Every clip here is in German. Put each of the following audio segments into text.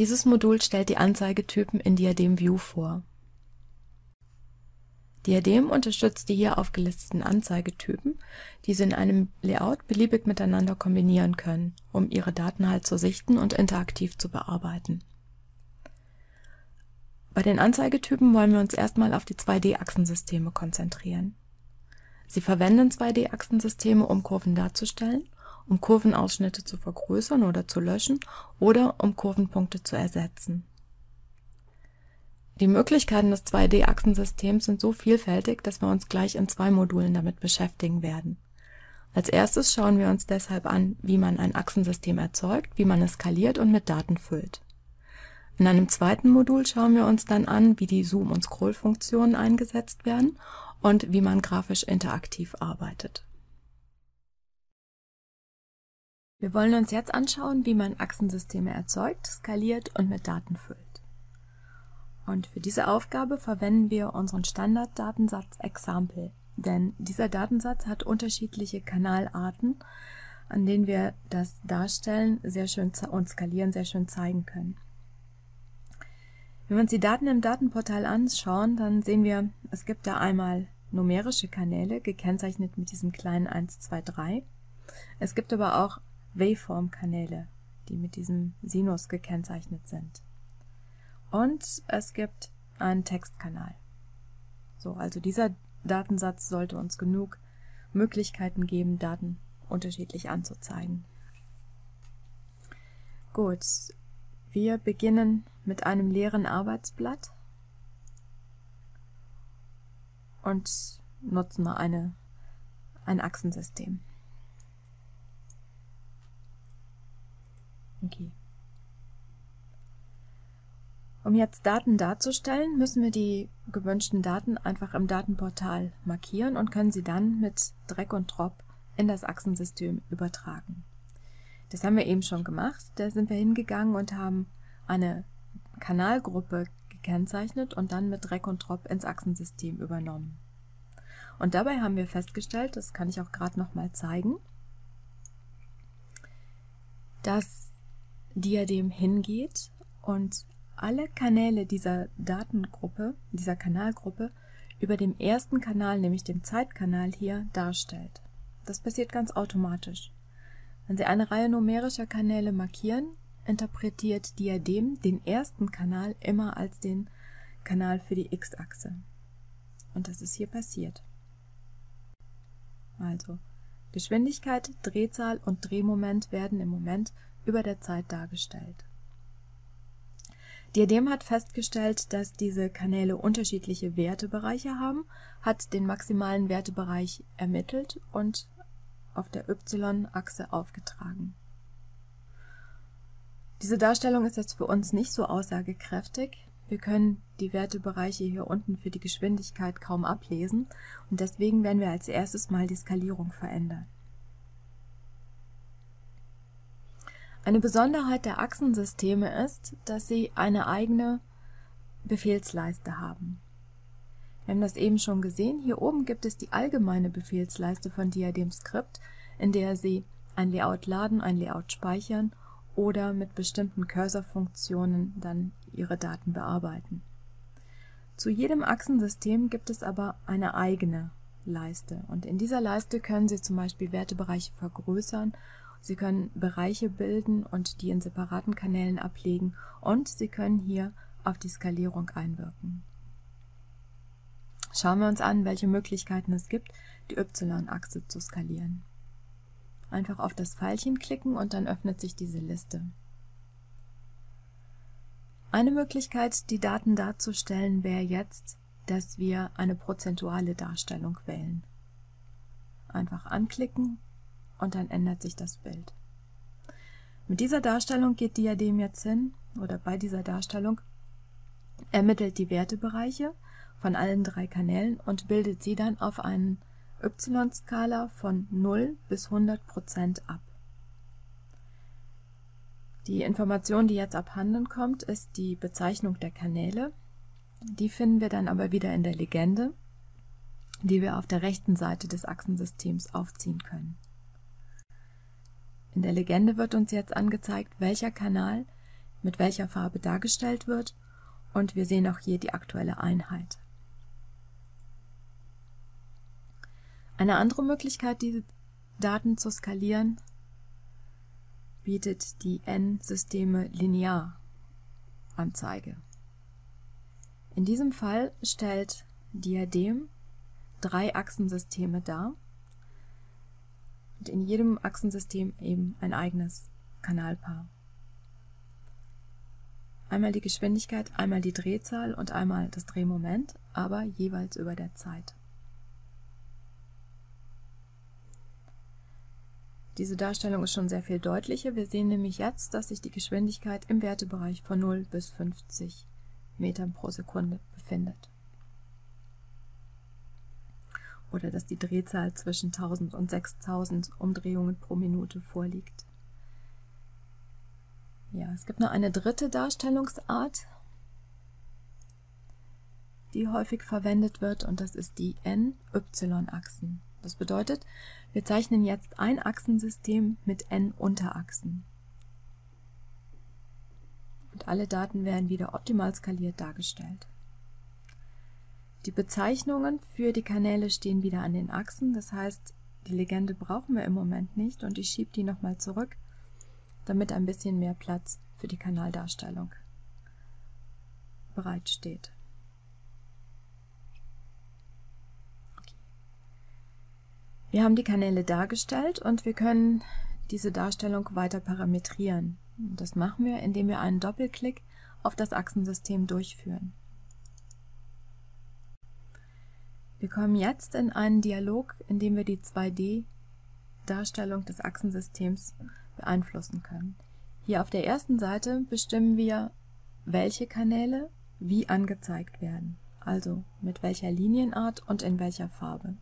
Dieses Modul stellt die Anzeigetypen in Diadem View vor. Diadem unterstützt die hier aufgelisteten Anzeigetypen, die Sie in einem Layout beliebig miteinander kombinieren können, um Ihre Daten halt zu sichten und interaktiv zu bearbeiten. Bei den Anzeigetypen wollen wir uns erstmal auf die 2D-Achsensysteme konzentrieren. Sie verwenden 2D-Achsensysteme, um Kurven darzustellen um Kurvenausschnitte zu vergrößern oder zu löschen oder um Kurvenpunkte zu ersetzen. Die Möglichkeiten des 2D-Achsensystems sind so vielfältig, dass wir uns gleich in zwei Modulen damit beschäftigen werden. Als erstes schauen wir uns deshalb an, wie man ein Achsensystem erzeugt, wie man es skaliert und mit Daten füllt. In einem zweiten Modul schauen wir uns dann an, wie die Zoom- und Scroll-Funktionen eingesetzt werden und wie man grafisch interaktiv arbeitet. Wir wollen uns jetzt anschauen, wie man Achsensysteme erzeugt, skaliert und mit Daten füllt. Und für diese Aufgabe verwenden wir unseren Standarddatensatz Example, denn dieser Datensatz hat unterschiedliche Kanalarten, an denen wir das Darstellen sehr schön und Skalieren sehr schön zeigen können. Wenn wir uns die Daten im Datenportal anschauen, dann sehen wir, es gibt da einmal numerische Kanäle, gekennzeichnet mit diesem kleinen 1, 2, 3. Es gibt aber auch Waveform-Kanäle, die mit diesem Sinus gekennzeichnet sind. Und es gibt einen Textkanal. So, also dieser Datensatz sollte uns genug Möglichkeiten geben, Daten unterschiedlich anzuzeigen. Gut, wir beginnen mit einem leeren Arbeitsblatt und nutzen mal eine, ein Achsensystem. Okay. Um jetzt Daten darzustellen, müssen wir die gewünschten Daten einfach im Datenportal markieren und können sie dann mit Drag und Drop in das Achsensystem übertragen. Das haben wir eben schon gemacht. Da sind wir hingegangen und haben eine Kanalgruppe gekennzeichnet und dann mit Drag und Drop ins Achsensystem übernommen. Und dabei haben wir festgestellt, das kann ich auch gerade noch mal zeigen, dass Diadem hingeht und alle Kanäle dieser Datengruppe, dieser Kanalgruppe, über dem ersten Kanal, nämlich dem Zeitkanal hier, darstellt. Das passiert ganz automatisch. Wenn Sie eine Reihe numerischer Kanäle markieren, interpretiert Diadem den ersten Kanal immer als den Kanal für die x-Achse. Und das ist hier passiert. Also, Geschwindigkeit, Drehzahl und Drehmoment werden im Moment über der Zeit dargestellt. Diadem hat festgestellt, dass diese Kanäle unterschiedliche Wertebereiche haben, hat den maximalen Wertebereich ermittelt und auf der y-Achse aufgetragen. Diese Darstellung ist jetzt für uns nicht so aussagekräftig. Wir können die Wertebereiche hier unten für die Geschwindigkeit kaum ablesen und deswegen werden wir als erstes mal die Skalierung verändern. Eine Besonderheit der Achsensysteme ist, dass sie eine eigene Befehlsleiste haben. Wir haben das eben schon gesehen. Hier oben gibt es die allgemeine Befehlsleiste von Diadem Script, in der Sie ein Layout laden, ein Layout speichern oder mit bestimmten Cursor-Funktionen dann Ihre Daten bearbeiten. Zu jedem Achsensystem gibt es aber eine eigene Leiste und in dieser Leiste können Sie zum Beispiel Wertebereiche vergrößern Sie können Bereiche bilden und die in separaten Kanälen ablegen und Sie können hier auf die Skalierung einwirken. Schauen wir uns an, welche Möglichkeiten es gibt, die y-Achse zu skalieren. Einfach auf das Pfeilchen klicken und dann öffnet sich diese Liste. Eine Möglichkeit, die Daten darzustellen, wäre jetzt, dass wir eine prozentuale Darstellung wählen. Einfach anklicken und dann ändert sich das Bild. Mit dieser Darstellung geht Diadem jetzt hin, oder bei dieser Darstellung, ermittelt die Wertebereiche von allen drei Kanälen und bildet sie dann auf einen y-Skala von 0 bis 100% ab. Die Information, die jetzt abhanden kommt, ist die Bezeichnung der Kanäle. Die finden wir dann aber wieder in der Legende, die wir auf der rechten Seite des Achsensystems aufziehen können. In der Legende wird uns jetzt angezeigt, welcher Kanal mit welcher Farbe dargestellt wird und wir sehen auch hier die aktuelle Einheit. Eine andere Möglichkeit, diese Daten zu skalieren, bietet die N-Systeme Linear-Anzeige. In diesem Fall stellt Diadem drei Achsensysteme dar und in jedem Achsensystem eben ein eigenes Kanalpaar. Einmal die Geschwindigkeit, einmal die Drehzahl und einmal das Drehmoment, aber jeweils über der Zeit. Diese Darstellung ist schon sehr viel deutlicher. Wir sehen nämlich jetzt, dass sich die Geschwindigkeit im Wertebereich von 0 bis 50 Metern pro Sekunde befindet. Oder dass die Drehzahl zwischen 1000 und 6000 Umdrehungen pro Minute vorliegt. Ja, es gibt noch eine dritte Darstellungsart, die häufig verwendet wird und das ist die N-Y-Achsen. Das bedeutet, wir zeichnen jetzt ein Achsensystem mit n Unterachsen. Und alle Daten werden wieder optimal skaliert dargestellt. Die Bezeichnungen für die Kanäle stehen wieder an den Achsen, das heißt, die Legende brauchen wir im Moment nicht und ich schiebe die nochmal zurück damit ein bisschen mehr Platz für die Kanaldarstellung bereitsteht. Wir haben die Kanäle dargestellt und wir können diese Darstellung weiter parametrieren. Das machen wir, indem wir einen Doppelklick auf das Achsensystem durchführen. Wir kommen jetzt in einen Dialog, in dem wir die 2D-Darstellung des Achsensystems beeinflussen können. Hier auf der ersten Seite bestimmen wir, welche Kanäle wie angezeigt werden, also mit welcher Linienart und in welcher Farbe.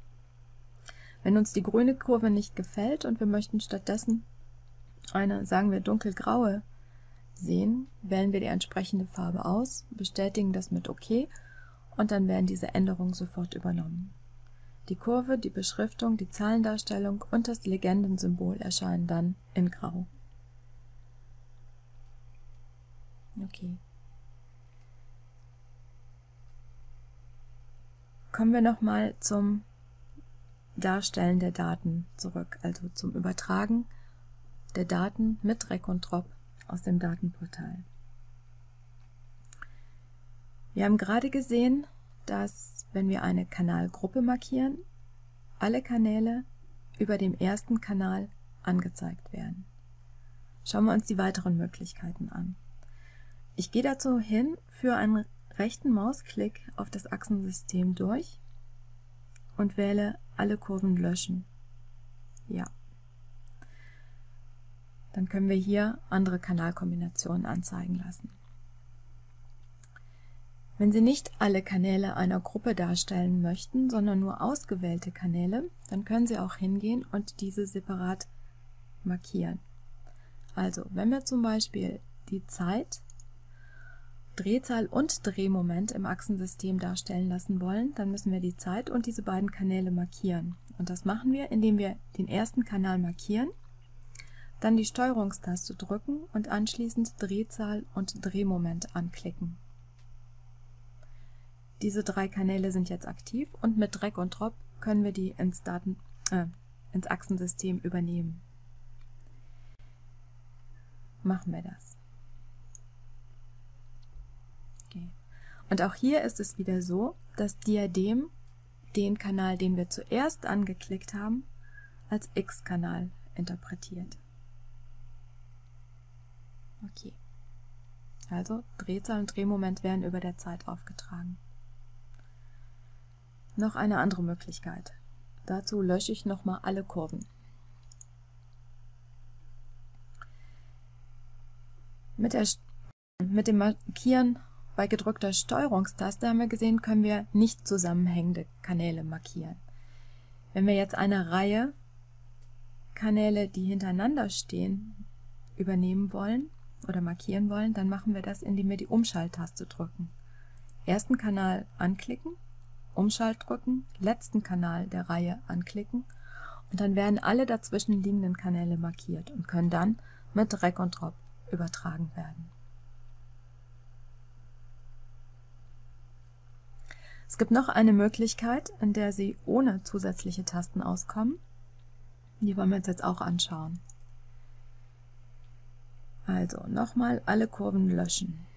Wenn uns die grüne Kurve nicht gefällt und wir möchten stattdessen eine, sagen wir, dunkelgraue sehen, wählen wir die entsprechende Farbe aus, bestätigen das mit OK und dann werden diese Änderungen sofort übernommen. Die Kurve, die Beschriftung, die Zahlendarstellung und das Legendensymbol erscheinen dann in Grau. Okay. Kommen wir nochmal zum Darstellen der Daten zurück, also zum Übertragen der Daten mit Drag und Drop aus dem Datenportal. Wir haben gerade gesehen, dass, wenn wir eine Kanalgruppe markieren, alle Kanäle über dem ersten Kanal angezeigt werden. Schauen wir uns die weiteren Möglichkeiten an. Ich gehe dazu hin, für einen rechten Mausklick auf das Achsensystem durch und wähle alle Kurven löschen. Ja. Dann können wir hier andere Kanalkombinationen anzeigen lassen. Wenn Sie nicht alle Kanäle einer Gruppe darstellen möchten, sondern nur ausgewählte Kanäle, dann können Sie auch hingehen und diese separat markieren. Also, wenn wir zum Beispiel die Zeit, Drehzahl und Drehmoment im Achsensystem darstellen lassen wollen, dann müssen wir die Zeit und diese beiden Kanäle markieren. Und das machen wir, indem wir den ersten Kanal markieren, dann die Steuerungstaste drücken und anschließend Drehzahl und Drehmoment anklicken. Diese drei Kanäle sind jetzt aktiv und mit Drag und Drop können wir die ins, Daten, äh, ins Achsensystem übernehmen. Machen wir das. Okay. Und auch hier ist es wieder so, dass Diadem den Kanal, den wir zuerst angeklickt haben, als X-Kanal interpretiert. Okay. Also Drehzahl und Drehmoment werden über der Zeit aufgetragen noch eine andere Möglichkeit. Dazu lösche ich nochmal alle Kurven. Mit, der, mit dem Markieren bei gedrückter Steuerungstaste haben wir gesehen, können wir nicht zusammenhängende Kanäle markieren. Wenn wir jetzt eine Reihe Kanäle, die hintereinander stehen, übernehmen wollen oder markieren wollen, dann machen wir das, indem wir die Umschalttaste drücken. Ersten Kanal anklicken Umschalt drücken, letzten Kanal der Reihe anklicken und dann werden alle dazwischen liegenden Kanäle markiert und können dann mit Drag und Drop übertragen werden. Es gibt noch eine Möglichkeit, in der Sie ohne zusätzliche Tasten auskommen. Die wollen wir uns jetzt auch anschauen. Also nochmal alle Kurven löschen.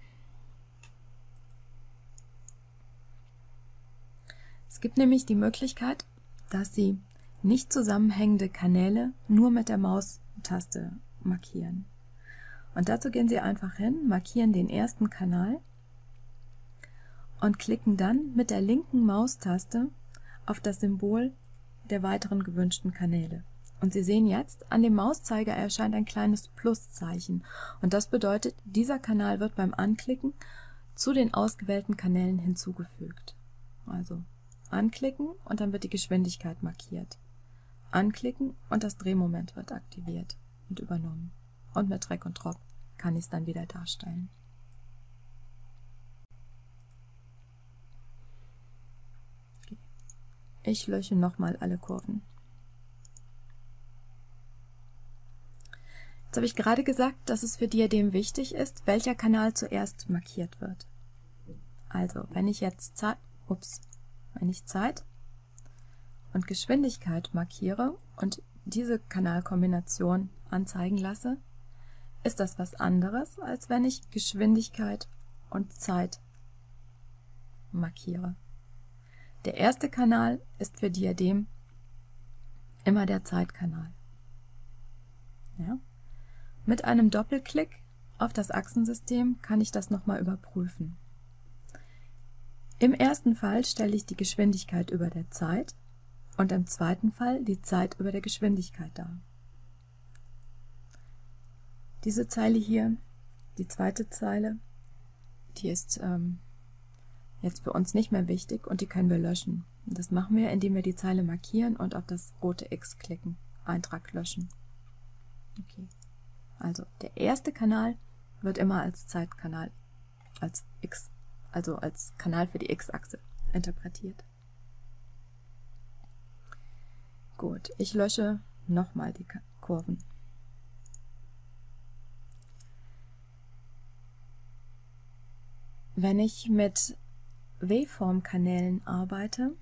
Es gibt nämlich die Möglichkeit, dass Sie nicht zusammenhängende Kanäle nur mit der Maustaste markieren. Und dazu gehen Sie einfach hin, markieren den ersten Kanal und klicken dann mit der linken Maustaste auf das Symbol der weiteren gewünschten Kanäle. Und Sie sehen jetzt, an dem Mauszeiger erscheint ein kleines Pluszeichen und das bedeutet, dieser Kanal wird beim Anklicken zu den ausgewählten Kanälen hinzugefügt. Also anklicken und dann wird die Geschwindigkeit markiert. Anklicken und das Drehmoment wird aktiviert und übernommen. Und mit Drag und Drop kann ich es dann wieder darstellen. Ich lösche nochmal alle Kurven. Jetzt habe ich gerade gesagt, dass es für Diadem wichtig ist, welcher Kanal zuerst markiert wird. Also, wenn ich jetzt ups, wenn ich Zeit und Geschwindigkeit markiere und diese Kanalkombination anzeigen lasse, ist das was anderes, als wenn ich Geschwindigkeit und Zeit markiere. Der erste Kanal ist für Diadem immer der Zeitkanal. Ja? Mit einem Doppelklick auf das Achsensystem kann ich das nochmal überprüfen. Im ersten Fall stelle ich die Geschwindigkeit über der Zeit und im zweiten Fall die Zeit über der Geschwindigkeit dar. Diese Zeile hier, die zweite Zeile, die ist ähm, jetzt für uns nicht mehr wichtig und die können wir löschen. Das machen wir, indem wir die Zeile markieren und auf das rote X klicken. Eintrag löschen. Okay. Also der erste Kanal wird immer als Zeitkanal, als X, also als Kanal für die X-Achse interpretiert. Gut, ich lösche nochmal die Kurven. Wenn ich mit Waveform-Kanälen arbeite,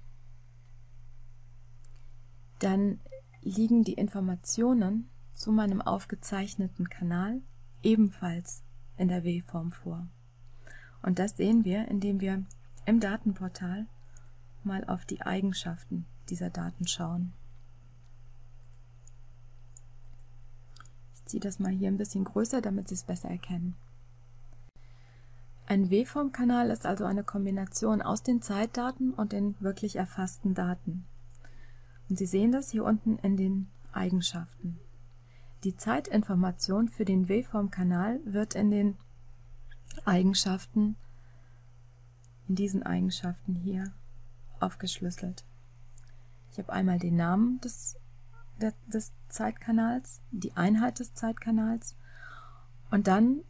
dann liegen die Informationen zu meinem aufgezeichneten Kanal ebenfalls in der Waveform vor. Und das sehen wir, indem wir im Datenportal mal auf die Eigenschaften dieser Daten schauen. Ich ziehe das mal hier ein bisschen größer, damit Sie es besser erkennen. Ein W-Form-Kanal ist also eine Kombination aus den Zeitdaten und den wirklich erfassten Daten. Und Sie sehen das hier unten in den Eigenschaften. Die Zeitinformation für den W-Form-Kanal wird in den Eigenschaften, in diesen Eigenschaften hier, aufgeschlüsselt. Ich habe einmal den Namen des, des Zeitkanals, die Einheit des Zeitkanals und dann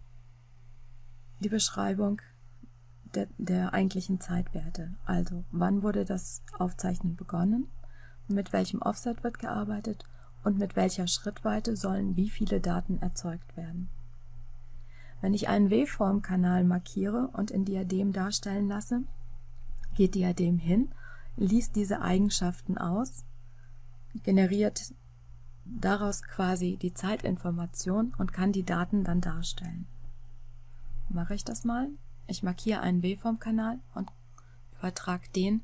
die Beschreibung der, der eigentlichen Zeitwerte. Also, wann wurde das Aufzeichnen begonnen, mit welchem Offset wird gearbeitet und mit welcher Schrittweite sollen wie viele Daten erzeugt werden. Wenn ich einen W-Form-Kanal markiere und in Diadem darstellen lasse, geht Diadem hin, liest diese Eigenschaften aus, generiert daraus quasi die Zeitinformation und kann die Daten dann darstellen mache ich das mal. Ich markiere einen W-Form-Kanal und übertrage den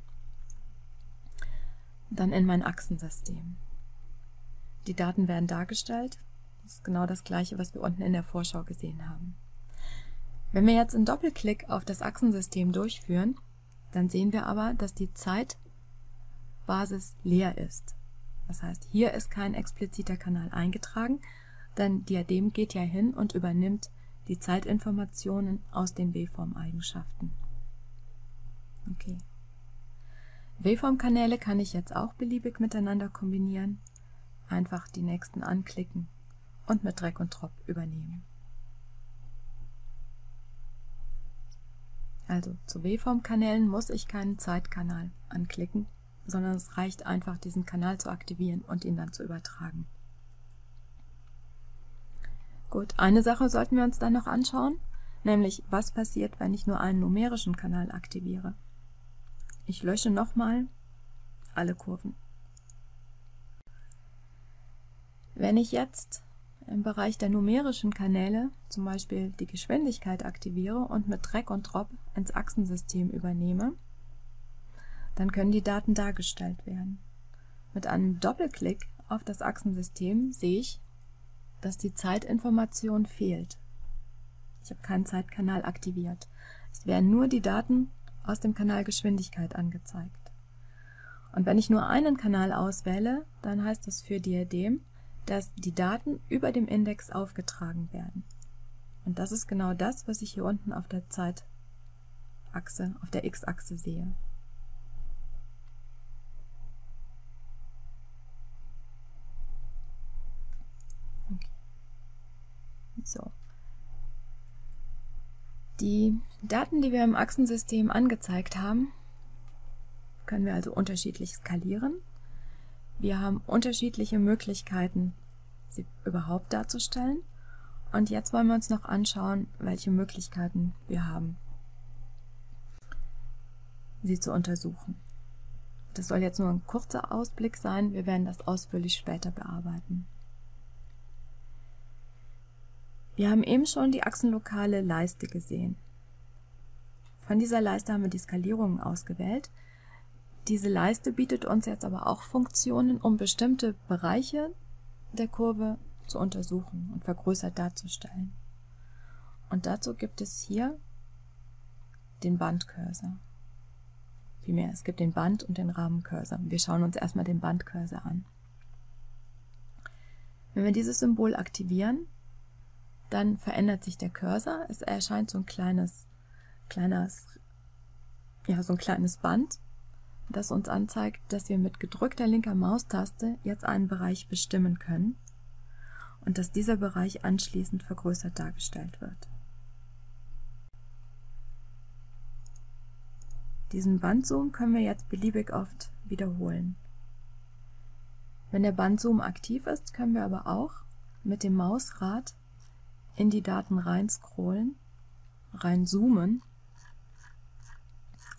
dann in mein Achsensystem. Die Daten werden dargestellt. Das ist genau das gleiche, was wir unten in der Vorschau gesehen haben. Wenn wir jetzt einen Doppelklick auf das Achsensystem durchführen, dann sehen wir aber, dass die Zeitbasis leer ist. Das heißt, hier ist kein expliziter Kanal eingetragen, denn Diadem geht ja hin und übernimmt die Zeitinformationen aus den W-Form-Eigenschaften. Okay. W-Form-Kanäle kann ich jetzt auch beliebig miteinander kombinieren. Einfach die nächsten anklicken und mit Drag und Drop übernehmen. Also zu W-Form-Kanälen muss ich keinen Zeitkanal anklicken, sondern es reicht einfach, diesen Kanal zu aktivieren und ihn dann zu übertragen. Gut, eine Sache sollten wir uns dann noch anschauen, nämlich was passiert, wenn ich nur einen numerischen Kanal aktiviere. Ich lösche nochmal alle Kurven. Wenn ich jetzt im Bereich der numerischen Kanäle zum Beispiel die Geschwindigkeit aktiviere und mit Drag und Drop ins Achsensystem übernehme, dann können die Daten dargestellt werden. Mit einem Doppelklick auf das Achsensystem sehe ich, dass die Zeitinformation fehlt. Ich habe keinen Zeitkanal aktiviert. Es werden nur die Daten aus dem Kanal Geschwindigkeit angezeigt. Und wenn ich nur einen Kanal auswähle, dann heißt das für Diadem, dass die Daten über dem Index aufgetragen werden. Und das ist genau das, was ich hier unten auf der Zeitachse, auf der x-Achse sehe. Okay. So. Die Daten, die wir im Achsensystem angezeigt haben, können wir also unterschiedlich skalieren. Wir haben unterschiedliche Möglichkeiten, sie überhaupt darzustellen. Und jetzt wollen wir uns noch anschauen, welche Möglichkeiten wir haben, sie zu untersuchen. Das soll jetzt nur ein kurzer Ausblick sein, wir werden das ausführlich später bearbeiten. Wir haben eben schon die achsenlokale Leiste gesehen. Von dieser Leiste haben wir die Skalierungen ausgewählt. Diese Leiste bietet uns jetzt aber auch Funktionen, um bestimmte Bereiche der Kurve zu untersuchen und vergrößert darzustellen. Und dazu gibt es hier den Bandcursor. Vielmehr, es gibt den Band- und den Rahmencursor. Wir schauen uns erstmal den Bandcursor an. Wenn wir dieses Symbol aktivieren, dann verändert sich der Cursor. Es erscheint so ein kleines, kleines, ja, so ein kleines Band, das uns anzeigt, dass wir mit gedrückter linker Maustaste jetzt einen Bereich bestimmen können und dass dieser Bereich anschließend vergrößert dargestellt wird. Diesen Bandzoom können wir jetzt beliebig oft wiederholen. Wenn der Bandzoom aktiv ist, können wir aber auch mit dem Mausrad in die Daten rein scrollen, rein zoomen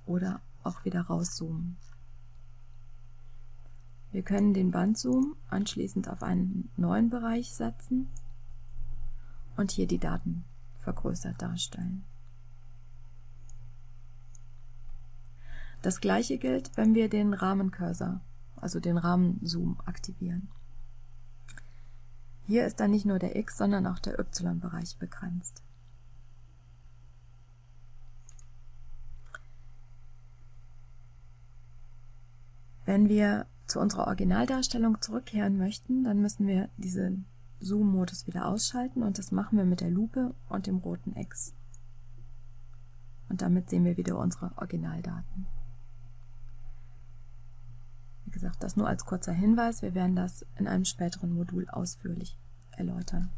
oder auch wieder rauszoomen. Wir können den Bandzoom anschließend auf einen neuen Bereich setzen und hier die Daten vergrößert darstellen. Das gleiche gilt, wenn wir den Rahmencursor, also den Rahmenzoom aktivieren. Hier ist dann nicht nur der x, sondern auch der y-Bereich begrenzt. Wenn wir zu unserer Originaldarstellung zurückkehren möchten, dann müssen wir diesen Zoom-Modus wieder ausschalten und das machen wir mit der Lupe und dem roten X. Und damit sehen wir wieder unsere Originaldaten. Wie gesagt, das nur als kurzer Hinweis. Wir werden das in einem späteren Modul ausführlich erläutern.